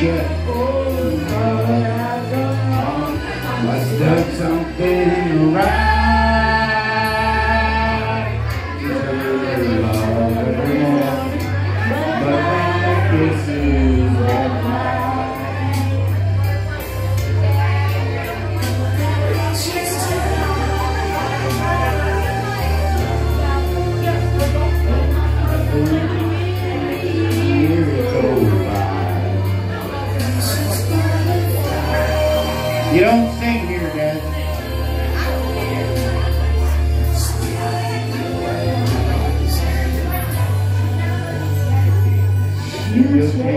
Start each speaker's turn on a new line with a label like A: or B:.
A: Yeah.